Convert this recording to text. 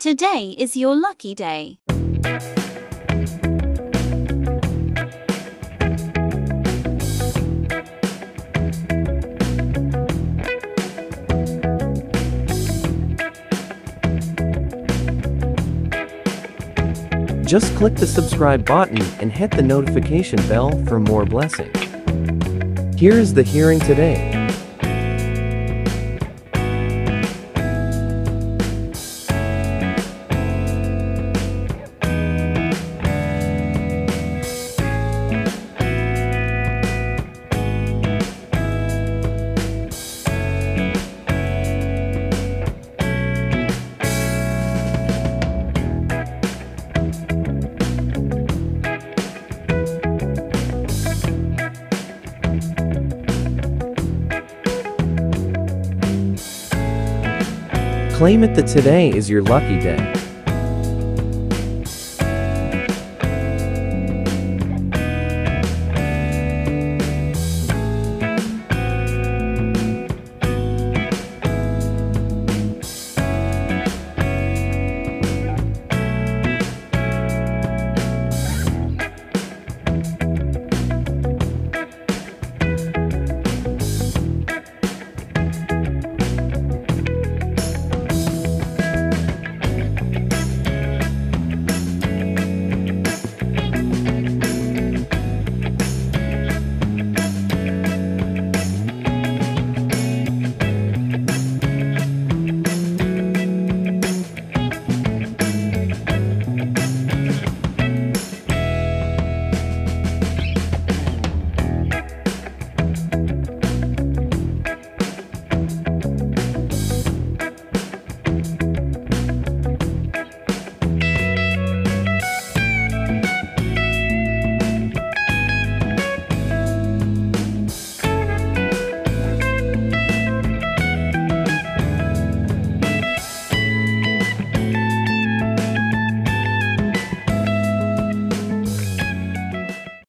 Today is your lucky day. Just click the subscribe button and hit the notification bell for more blessings. Here is the hearing today. Claim it that today is your lucky day.